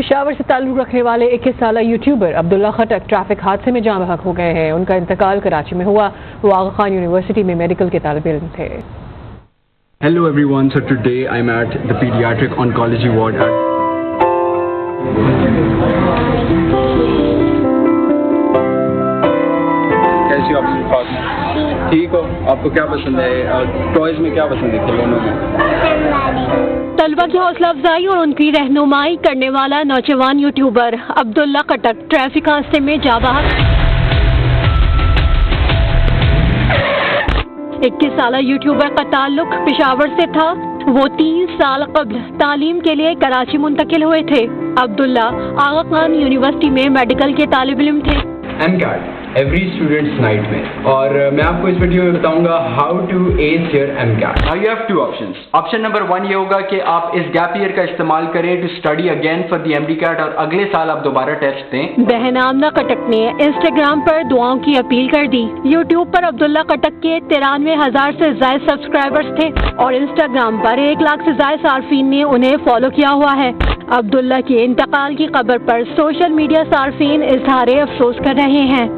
पेशावर से ताल्लुक रखने वाले इक्कीस साल यूट्यूबर अब्दुल्ला खटक ट्रैफ़िक हादसे में जाम बहक हो गए हैं। उनका इंतकाल कराची में हुआ। वो आगा खान यूनिवर्सिटी में मेडिकल के तालब इल्म थे। Hello everyone, so today I'm at the pediatric oncology ward at कैसी आप फातिमा ठीक हो? आपको क्या पसंद है? टॉयज में क्या पसंद है खिलौनों में? तलबा की हौसला अफजाई और उनकी रहनुमाई करने वाला नौजवान यूट्यूबर अब्दुल्ला कटक ट्रैफ़िक हादसे में जा इक्कीस साल यूट्यूबर का ताल्लुक पिशावर से था। वो तीन साल कबल तालीम के लिए कराची मुंतकिल हुए थे। अब्दुल्ला आगा खान यूनिवर्सिटी में मेडिकल के तालब इम थे। एवरी स्टूडेंट्स नाइट में और uh, मैं आपको इस वीडियो में बताऊँगा how to ace your MCAT you have two option option number one ये होगा कि आप इस गैप ईयर का इस्तेमाल करें to study again for the MCAT और अगले साल आप दोबारा टेस्ट दें। बहन आमना कटक ने इंस्टाग्राम पर दुआओं की अपील कर दी। यूट्यूब पर अब्दुल्ला कटक के तिरानवे हज़ार से ज़्यादा सब्सक्राइबर्स थे और इंस्टाग्राम पर एक लाख से ज़्यादा सार्फिन ने उन्हें फॉलो किया हुआ है। अब्दुल्ला के इंतकाल की खबर पर सोशल मीडिया सार्फिन इजहार अफसोस कर रहे हैं।